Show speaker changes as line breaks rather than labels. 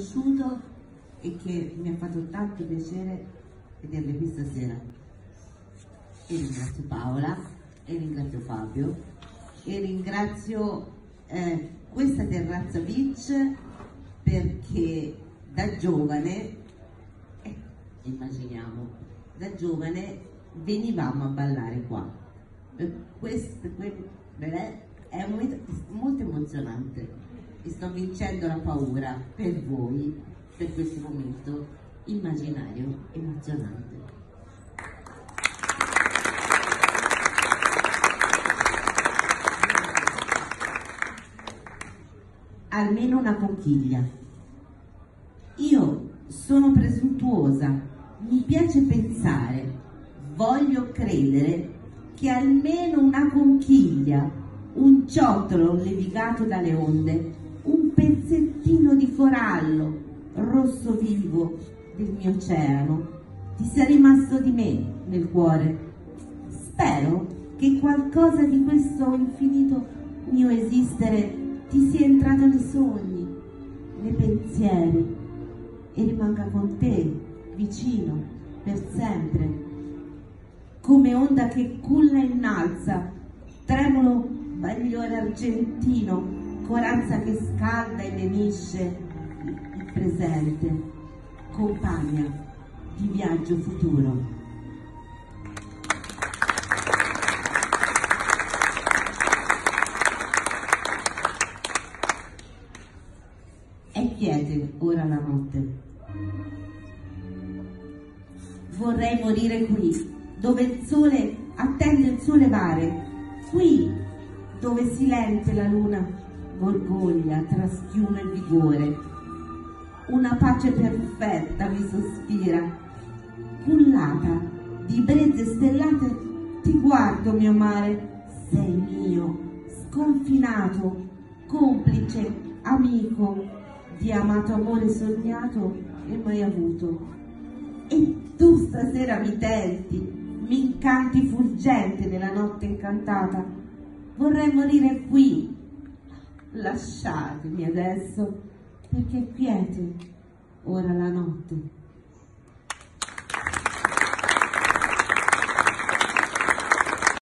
conosciuto e che mi ha fatto tanto piacere vederle qui stasera. E ringrazio Paola, e ringrazio Fabio, e ringrazio eh, questa terrazza beach perché da giovane, eh, immaginiamo, da giovane venivamo a ballare qua. Eh, questo, è un momento molto emozionante e sto vincendo la paura per voi, per questo momento immaginario, emozionante. Almeno una conchiglia. Io sono presuntuosa, mi piace pensare, voglio credere che almeno una conchiglia, un ciottolo levigato dalle onde, pezzettino di corallo rosso vivo del mio oceano ti sia rimasto di me nel cuore. Spero che qualcosa di questo infinito mio esistere ti sia entrato nei sogni, nei pensieri e rimanga con te, vicino, per sempre. Come onda che culla e innalza, tremulo bagliore argentino corazza che scalda e lenisce il presente, compagna di viaggio futuro. È quiete ora la notte. Vorrei morire qui, dove il sole attende il suo levare, qui dove silente la luna gorgoglia tra schiuma e vigore. Una pace perfetta mi sospira, cullata di brezze stellate, ti guardo mio mare, sei mio, sconfinato, complice, amico, di amato amore sognato e mai avuto. E tu stasera mi tenti, mi incanti fulgente nella notte incantata. Vorrei morire qui, lasciatemi adesso perché è quiete ora la notte